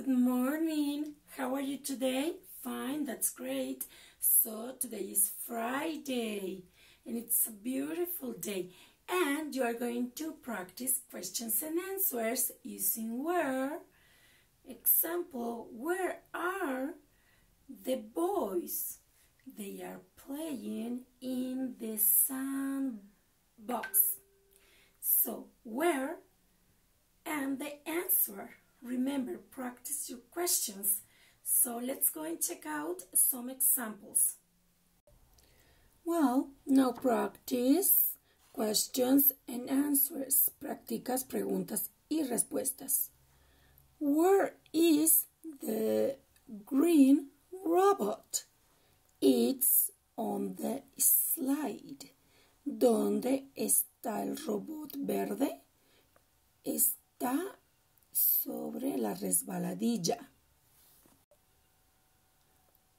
Good morning. How are you today? Fine, that's great. So, today is Friday and it's a beautiful day. And you are going to practice questions and answers using where. Example, where are the boys? They are playing in the sandbox. So, where and the answer. Remember, practice your questions. So let's go and check out some examples. Well, now practice questions and answers. Practicas preguntas y respuestas. Where is the green robot? It's on the slide. ¿Dónde está el robot verde? Está sobre la resbaladilla.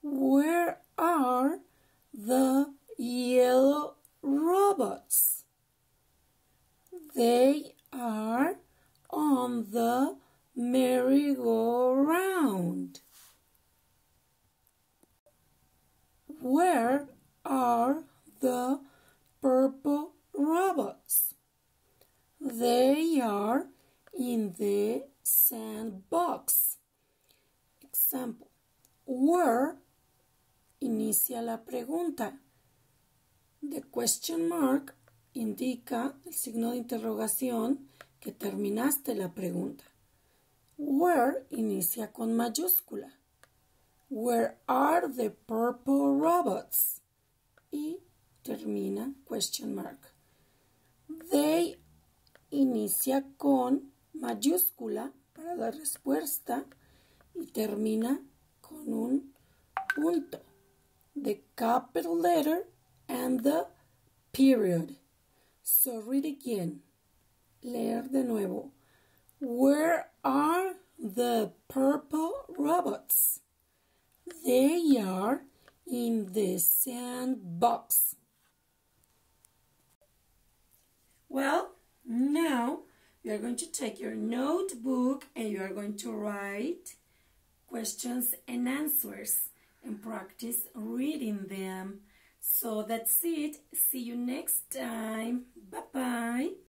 Where are the yellow robots? They are on the merry-go-round. Where are the purple robots? They are in the sandbox. Example. Where inicia la pregunta. The question mark indica el signo de interrogación que terminaste la pregunta. Where inicia con mayúscula. Where are the purple robots? Y termina question mark. They inicia con mayúscula para la respuesta y termina con un punto. The capital letter and the period. So read again. Leer de nuevo. Where are the purple robots? They are in the sandbox. Well, you are going to take your notebook and you are going to write questions and answers and practice reading them. So that's it. See you next time. Bye bye.